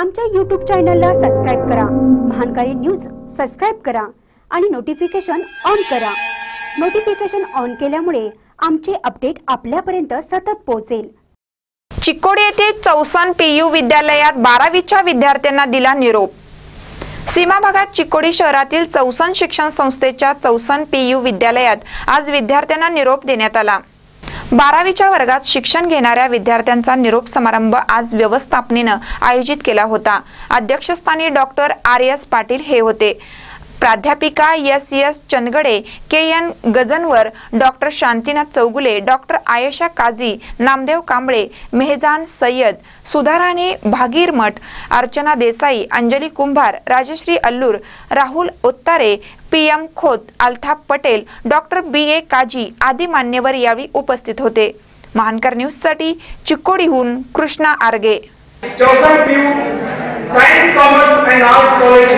आमच्या यूट्यूब चॅनलला सबस्क्राईब करा. महानकारी न्यूज सबस्क्राईब करा आणि नोटिफिकेशन ऑन करा. नोटिफिकेशन ऑन केल्यामुळे आमचे अपडेट आपल्यापर्यंत सतत पोहोचेल. चिकोडी येथे चौसन पीयू विद्यालयात बारावीच्या विद्यार्थ्यांना दिला निरोप. सीमा भागात चिकोडी शहरातील चौसन शिक्षण संस्थेच्या चौसन पीयू विद्यालयात आज विद्यार्थ्यांना निरोप देण्यात आला. बारावीच्या वर्गात शिक्षण घेणाऱ्या विद्यार्थ्यांचा निरोप समारंभ आज व्यवस्थापनेनं आयोजित केला होता. अध्यक्षस्थानी डॉक्टर आर एस पाटील हे होते. प्राध्यापिका S S Chandgade K N Gajanvar doctor Shantinath Chougule doctor Ayesha Kazi Namdev Kamble Mehjan Sayyad Sudharani Bhagirmath Archana Desai Anjali Kumbhar Rajashri Allur Rahul Ottare P M Khot Altaf Patel doctor B A Kazi आदी मान्यवर यावेळी उपस्थित होते. महानकर न्यूजसाठी चिकोडीहून Krishna आरगे. Chosen Pew Science, Commerce and Arts College,